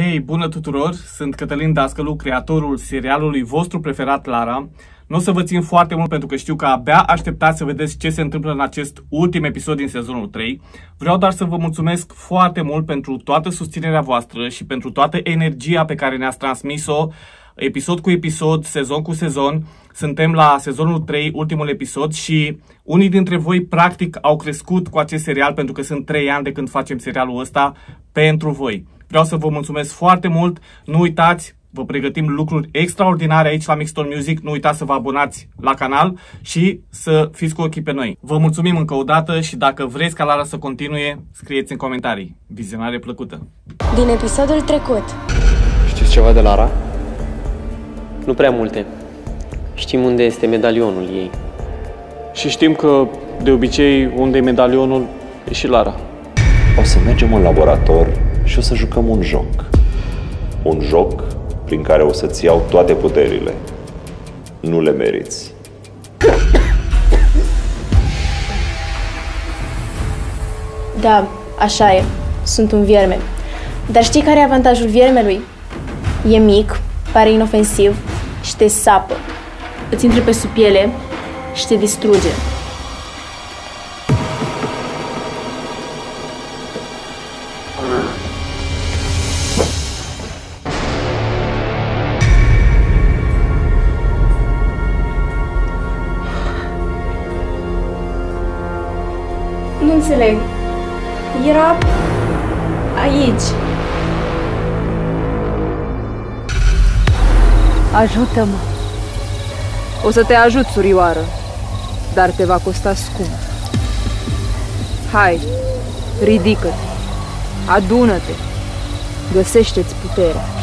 Hei, bună tuturor! Sunt Cătălin Dascălu, creatorul serialului vostru preferat, Lara. Nu o să vă țin foarte mult pentru că știu că abia așteptați să vedeți ce se întâmplă în acest ultim episod din sezonul 3. Vreau doar să vă mulțumesc foarte mult pentru toată susținerea voastră și pentru toată energia pe care ne-ați transmis-o episod cu episod, sezon cu sezon. Suntem la sezonul 3, ultimul episod și unii dintre voi practic au crescut cu acest serial pentru că sunt 3 ani de când facem serialul ăsta pentru voi. Vreau să vă mulțumesc foarte mult. Nu uitați, vă pregătim lucruri extraordinare aici la Mixton Music. Nu uitați să vă abonați la canal și să fiți cu ochii pe noi. Vă mulțumim încă o dată și dacă vreți ca Lara să continue, scrieți în comentarii. Vizionare plăcută! Din episodul trecut. Știți ceva de Lara? Nu prea multe. Știm unde este medalionul ei. Și știm că, de obicei, unde e medalionul, e și Lara. O să mergem în laborator și o să jucăm un joc. Un joc prin care o să-ți iau toate puterile. Nu le meriți. Da, așa e. Sunt un vierme. Dar știi care e avantajul viermelui? E mic, pare inofensiv și te sapă. Îți intră pe sub piele și te distruge. Înțeleg. Era aici. Ajută-mă! O să te ajut, surioară, dar te va costa scump. Hai, ridică-te, adună-te, găsește-ți puterea.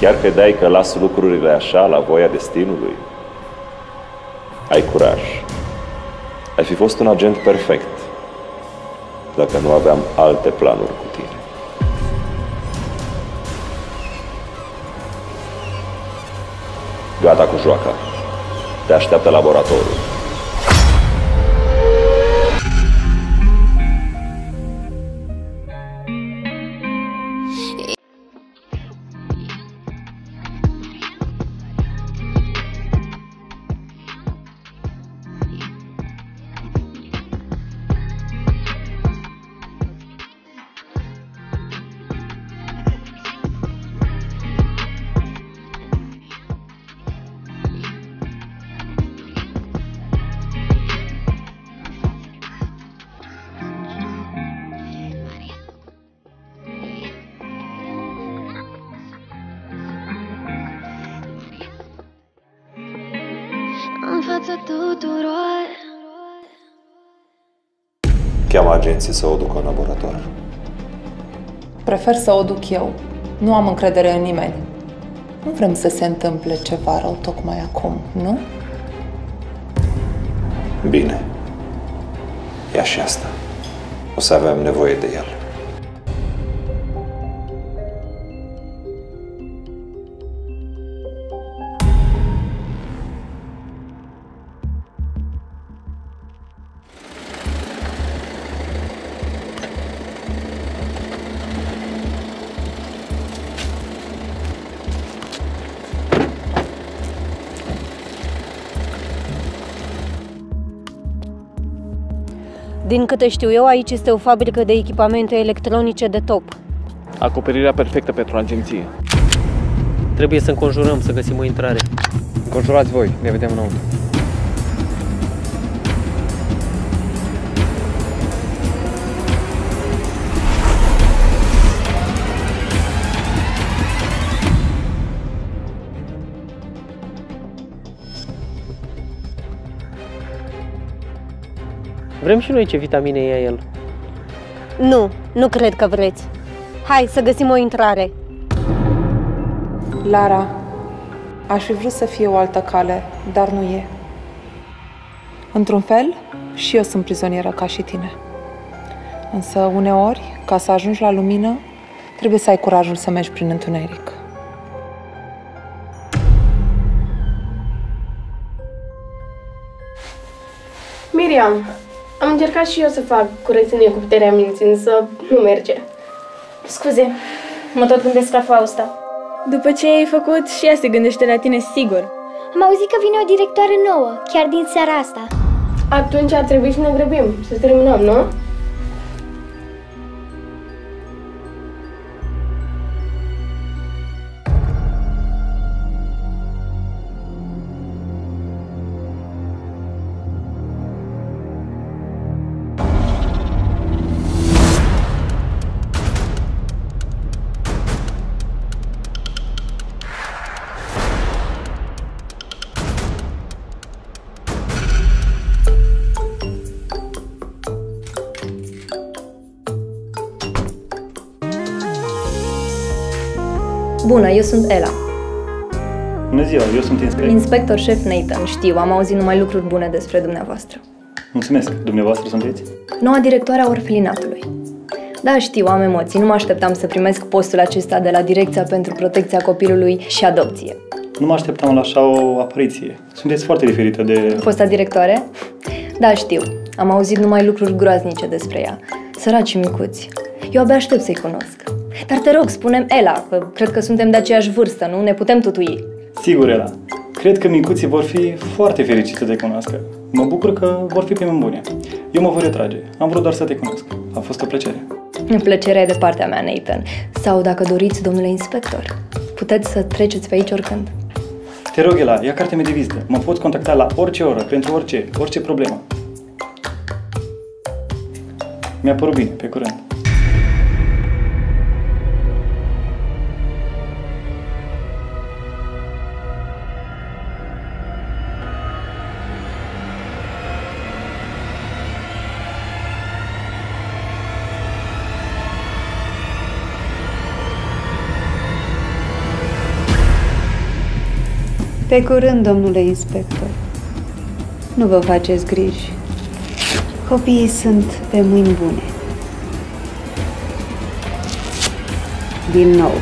Chiar credeai că las lucrurile așa la voia destinului? Ai curaj. Ai fi fost un agent perfect dacă nu aveam alte planuri cu tine. Gata cu joaca. Te așteaptă laboratorul. Cheamă agenții să o ducă în laborator. Prefer să o duc eu. Nu am încredere în nimeni. Nu vrem să se întâmple ceva rău tocmai acum, nu? Bine. Ia și asta. O să avem nevoie de el. Din câte știu eu, aici este o fabrică de echipamente electronice de top. Acoperirea perfectă pentru agenție. Trebuie să înconjurăm, să găsim o intrare. Înconjurați voi, ne vedem înăuntru. Vrem și noi ce vitamine ia el. Nu, nu cred că vreți. Hai să găsim o intrare. Lara, aș fi vrut să fie o altă cale, dar nu e. Într-un fel, și eu sunt prizonieră ca și tine. Însă, uneori, ca să ajungi la lumină, Trebuie să ai curajul să mergi prin întuneric. Miriam, am încercat și eu să fac curățenie cu puterea minții, însă nu merge. Scuze, mă tot gândesc la Fausta. După ce ai făcut, și ea se gândește la tine, sigur. Am auzit că vine o directoare nouă, chiar din seara asta. Atunci ar trebui să ne grăbim, să terminăm, nu? Bună, eu sunt Ela. Bună ziua, eu sunt inspector. Inspector șef Nathan, știu, am auzit numai lucruri bune despre dumneavoastră. Mulțumesc, dumneavoastră sunteți? Noua directoare a orfelinatului. Da, știu, am emoții, nu mă așteptam să primesc postul acesta de la Direcția pentru Protecția Copilului și Adopție. Nu mă așteptam la așa o apariție. Sunteți foarte diferită de... Fosta directoare? Da, știu. Am auzit numai lucruri groaznice despre ea. Săraci micuți. Eu abia aștept să-i cunosc. Dar te rog, spunem Ela, că cred că suntem de aceeași vârstă, nu? Ne putem tutui. Sigur, Ela. Cred că micuții vor fi foarte fericiți să te cunoască. Mă bucur că vor fi prime bune. Eu mă voi retrage. Am vrut doar să te cunosc. A fost o plăcere. Plăcerea e de partea mea, Nathan. Sau, dacă doriți, domnule inspector, puteți să treceți pe aici oricând. Te rog, Ela, ia cartea mea de vizită. Mă poți contacta la orice oră, pentru orice, orice problemă. Mi-a părut bine, pe curând. Pe curând, domnule inspector. Nu vă faceți griji. Copiii sunt pe mâini bune. Din nou.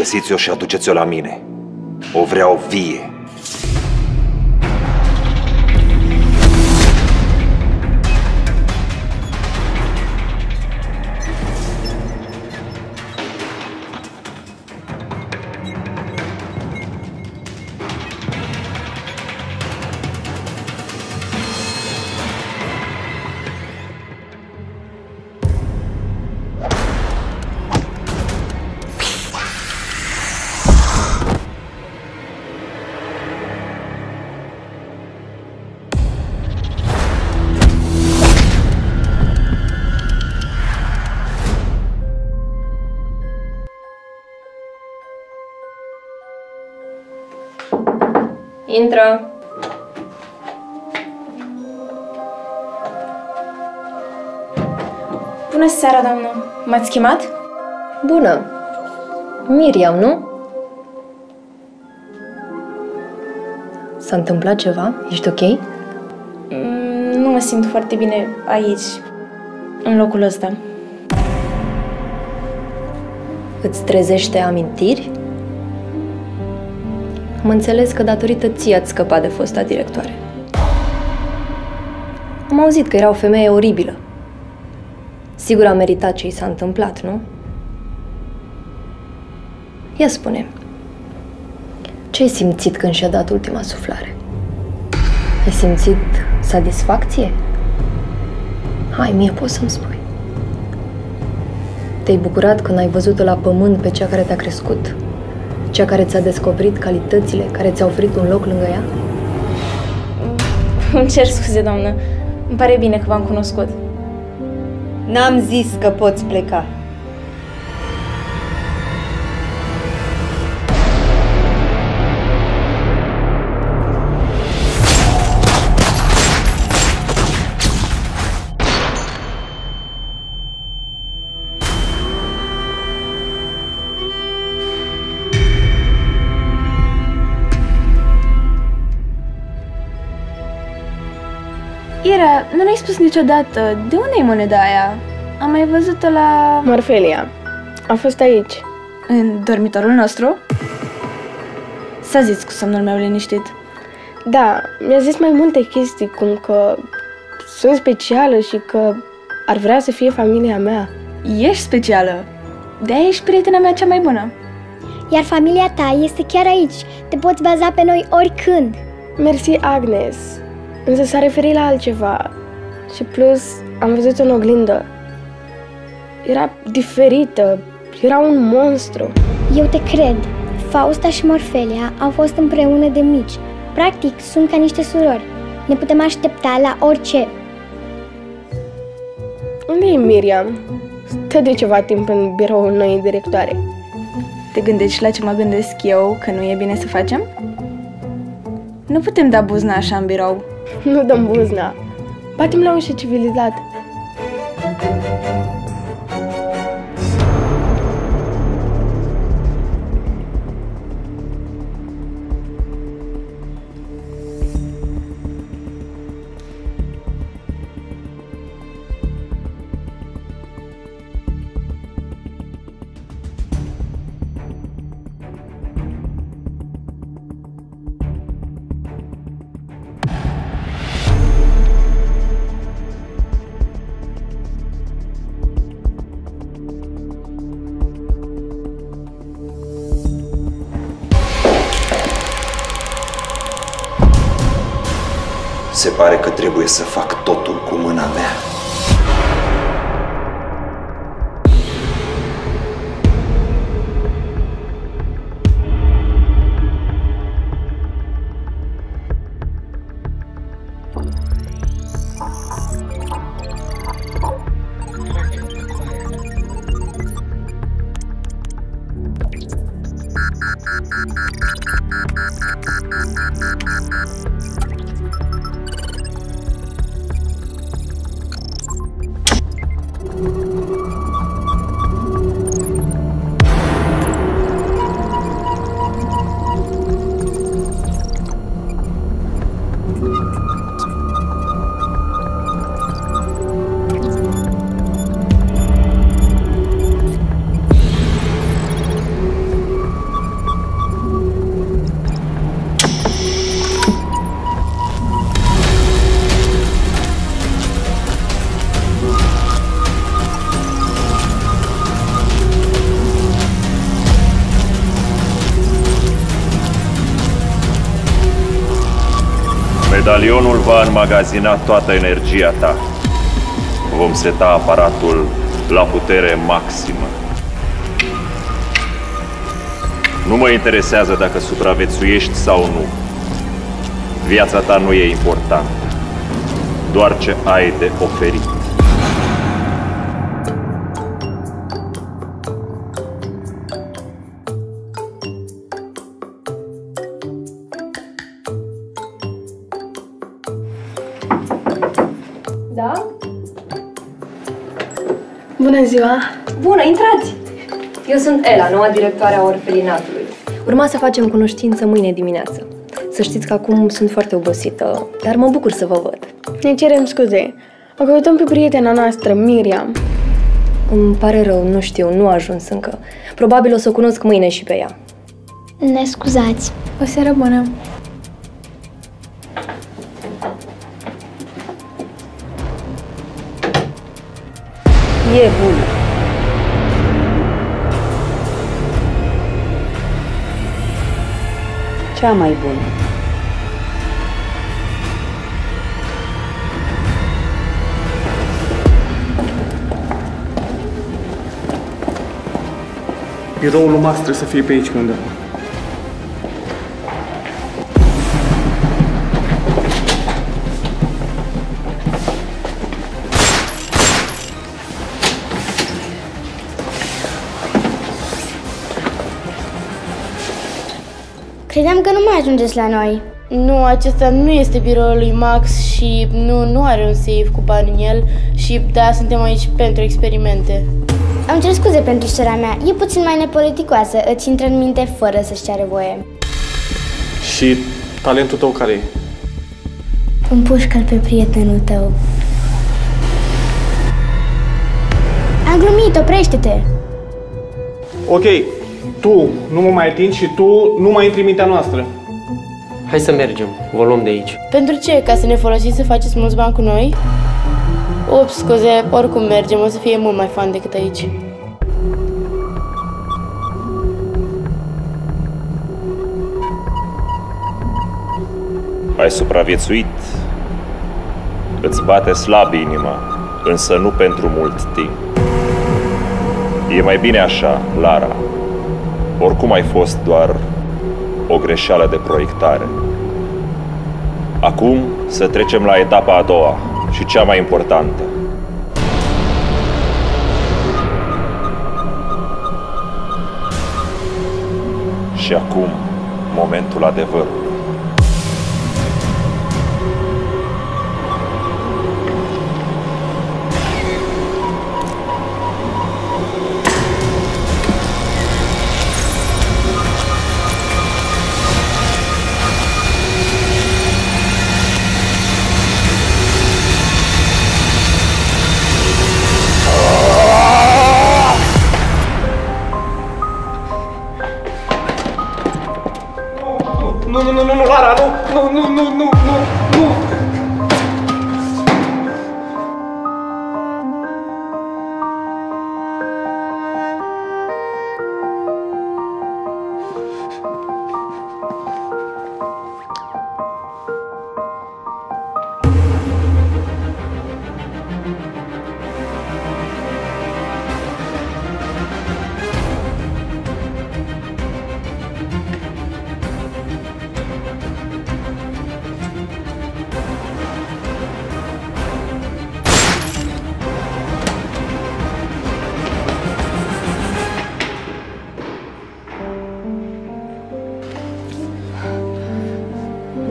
Găsiți-o și aduceți-o la mine. O vreau vie. Intră! Bună seara, doamnă! M-ați chemat? Bună! Miriam, nu? S-a întâmplat ceva? Ești ok? Mm, nu mă simt foarte bine aici, în locul ăsta. Îți trezește amintiri? Am înțeles că datorită ție ați scăpat de fosta directoare. Am auzit că era o femeie oribilă. Sigur a meritat ce i s-a întâmplat, nu? Ia spune, ce ai simțit când și-a dat ultima suflare? Ai simțit satisfacție? Hai, mie poți să-mi spui. Te-ai bucurat când ai văzut-o la pământ pe cea care te-a crescut? Cea care ți-a descoperit calitățile, care ți-a oferit un loc lângă ea? Îmi cer scuze, doamnă. Îmi pare bine că v-am cunoscut. N-am zis că poți pleca. Ira, nu ne-ai spus niciodată de unde e moneda aia? Am mai văzut-o la... Morfelia. A fost aici. În dormitorul nostru? S-a zis cu somnul meu liniștit. Da, mi-a zis mai multe chestii, cum că sunt specială și că ar vrea să fie familia mea. Ești specială. De-aia ești prietena mea cea mai bună. Iar familia ta este chiar aici. Te poți baza pe noi oricând. Mersi, Agnes. Însă s-a referit la altceva. Și plus, am văzut în oglindă. Era diferită. Era un monstru. Eu te cred. Fausta și Morfelia au fost împreună de mici. Practic, sunt ca niște surori. Ne putem aștepta la orice. Unde e Miriam? Stă de ceva timp în biroul noii directoare. Te gândești la ce mă gândesc eu, că nu e bine să facem? Nu putem da buzna așa în birou. Nu dăm buzna. Batem la ușă civilizat. Se pare că trebuie să fac totul cu mâna mea. Medalionul va înmagazina toată energia ta. Vom seta aparatul la putere maximă. Nu mă interesează dacă supraviețuiești sau nu. Viața ta nu e importantă. Doar ce ai de oferit. Da? Bună ziua! Bună, intrați! Eu sunt Ela, noua directoare a orfelinatului. Urma să facem cunoștință mâine dimineață. Să știți că acum sunt foarte obosită, dar mă bucur să vă văd. Ne cerem scuze. O căutăm pe prietena noastră, Miriam. Îmi pare rău, nu știu, nu a ajuns încă. Probabil o să o cunosc mâine și pe ea. Ne scuzați. O seară bună. E bună. Cea mai bună. Biroul lui Max trebuie să fie pe aici undeva. Credeam că nu mai ajungeți la noi. Nu, acesta nu este biroul lui Max și nu, nu are un safe cu bani în el și da, suntem aici pentru experimente. Am cer scuze pentru sora mea, e puțin mai nepoliticoasă, îți intră în minte fără să-și ceară voie. Și talentul tău care e? Împușcă-l pe prietenul tău. Am glumit, oprește-te! Ok, tu nu mă mai atingi și tu nu mai intri în mintea noastră. Hai să mergem, o luăm de aici. Pentru ce? Ca să ne folosiți să faceți mulți bani cu noi? Ups, scuze, oricum mergem, o să fie mult mai fan decât aici. Ai supraviețuit. Îți bate slab inima, însă nu pentru mult timp. E mai bine așa, Lara. Oricum ai fost doar o greșeală de proiectare. Acum să trecem la etapa a doua și cea mai importantă. Și acum, momentul adevărului.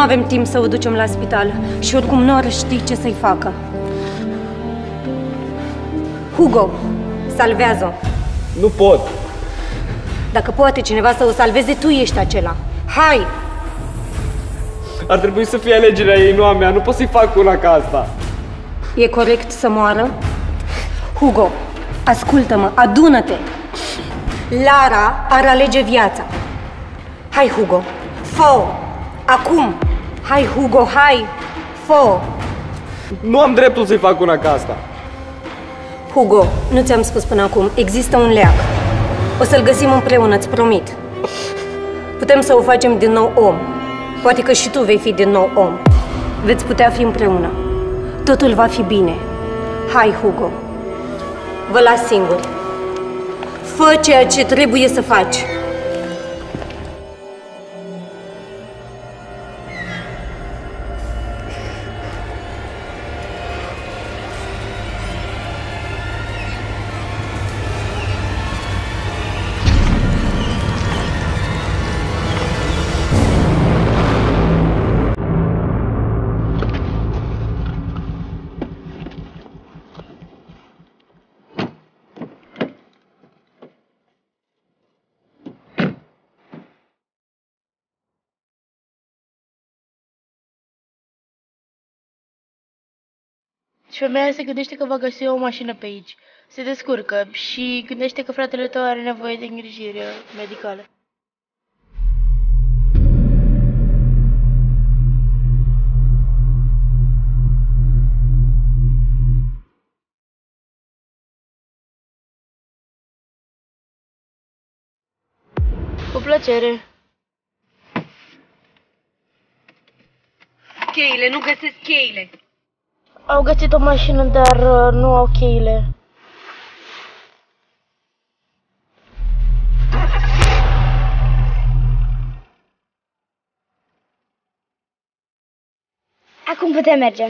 Nu avem timp să o ducem la spital și oricum nu ar ști ce să-i facă. Hugo, salvează-o. Nu pot. Dacă poate cineva să o salveze, tu ești acela. Hai! Ar trebui să fie alegerea ei, nu a mea. Nu pot să-i fac una ca asta. E corect să moară? Hugo, ascultă-mă, adună-te! Lara ar alege viața. Hai, Hugo, fă Acum! Hai, Hugo, hai! fă Nu am dreptul să-i fac una ca asta. Hugo, nu ți-am spus până acum, există un leac. O să-l găsim împreună, îți promit. Putem să o facem din nou om. Poate că și tu vei fi din nou om. Veți putea fi împreună. Totul va fi bine. Hai, Hugo. Vă las singur. Fă ceea ce trebuie să faci. femeia se gândește că va găsi o mașină pe aici. Se descurcă și gândește că fratele tău are nevoie de îngrijire medicală. Cu plăcere. Cheile, nu găsesc cheile. Au găsit o mașină, dar uh, nu au cheile. Acum putem merge.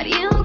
But you.